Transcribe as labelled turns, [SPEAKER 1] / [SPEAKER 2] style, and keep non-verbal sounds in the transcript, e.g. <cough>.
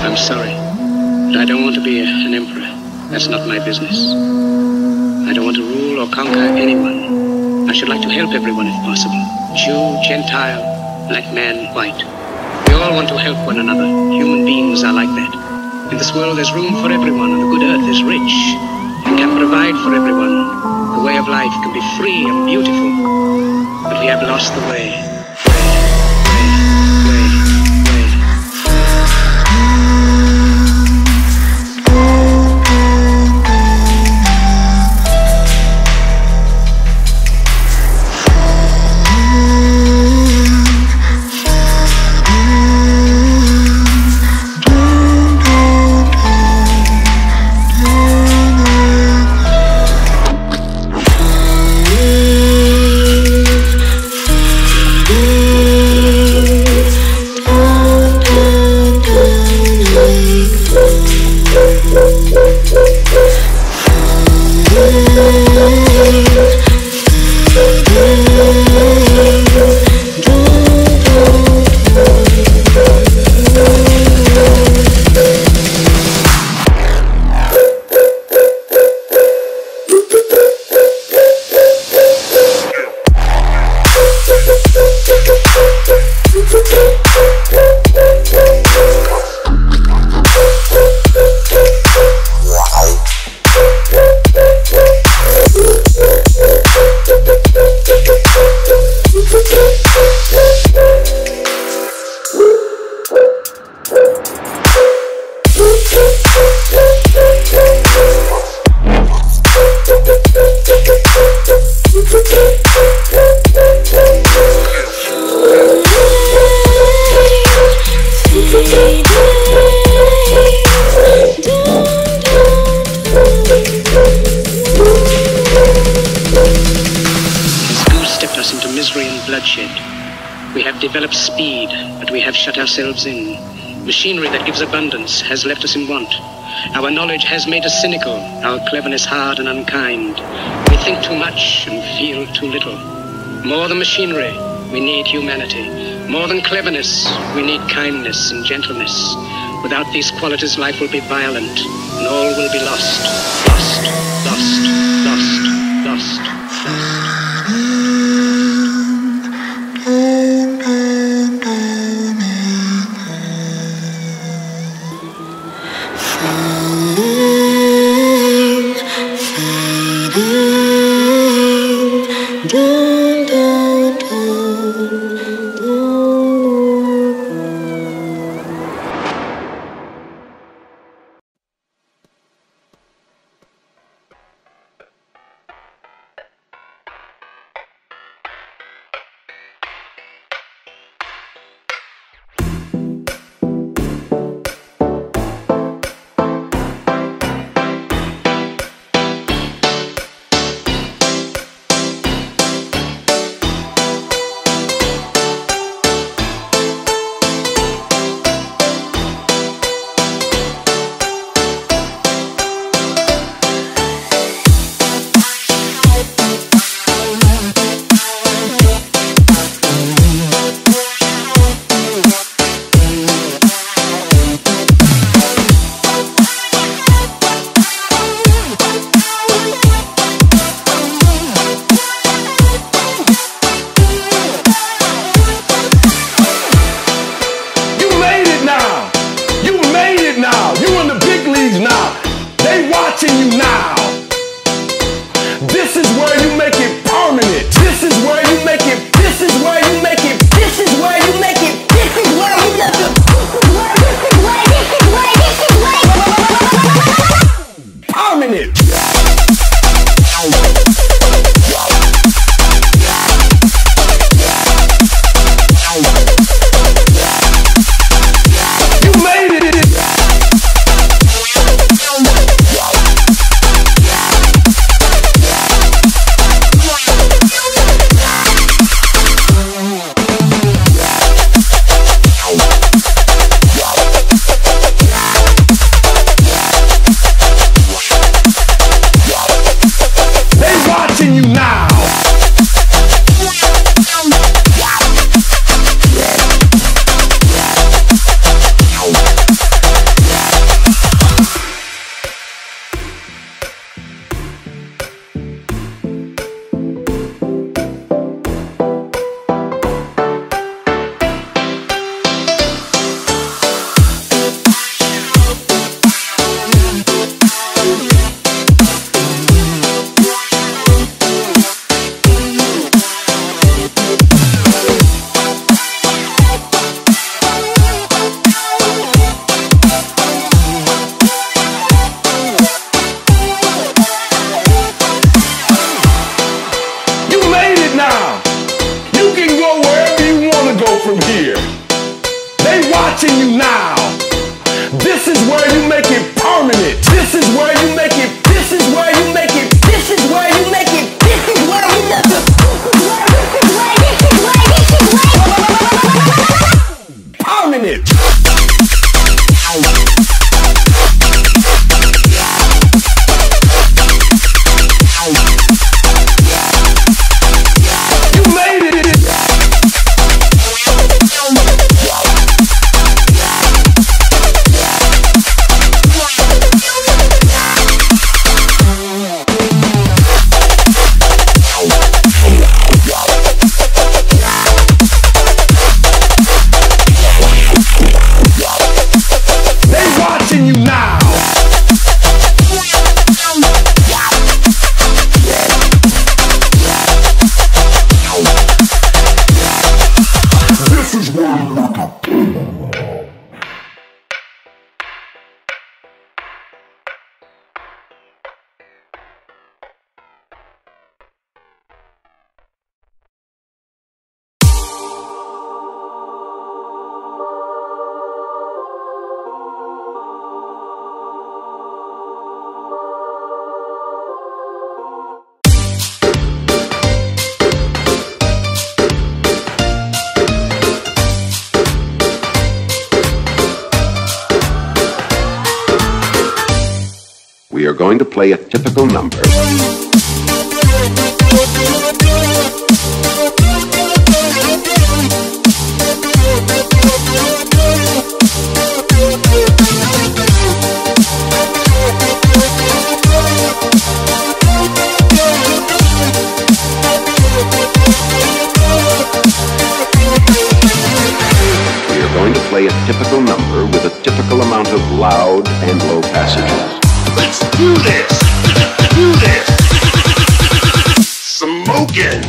[SPEAKER 1] I'm sorry, but I don't want to be an emperor. That's not my business. I don't want to rule or conquer anyone. I should like to help everyone if possible. Jew, Gentile, black man, white. We all want to help one another. Human beings are like that. In this world, there's room for everyone, and the good earth is rich and can provide for everyone. The way of life can be free and beautiful, but we have lost the. Way, we have developed speed, but we have shut ourselves in. Machinery that gives abundance has left us in want. Our knowledge has made us cynical, our cleverness hard and unkind. We think too much and feel too little. More than machinery, we need humanity. More than cleverness, we need kindness and gentleness. Without these qualities, life will be violent, and all will be lost, lost,
[SPEAKER 2] Ooh. <gasps> <gasps> watching you now. This is where you make it permanent. This is where you make it. This is where you make it. This is where you make it. This is where you make it.
[SPEAKER 3] Permanent. Are going to play a typical number. We are going to play a typical number with a typical amount of loud and low passages.
[SPEAKER 2] Let's do this. Do this. Smoking.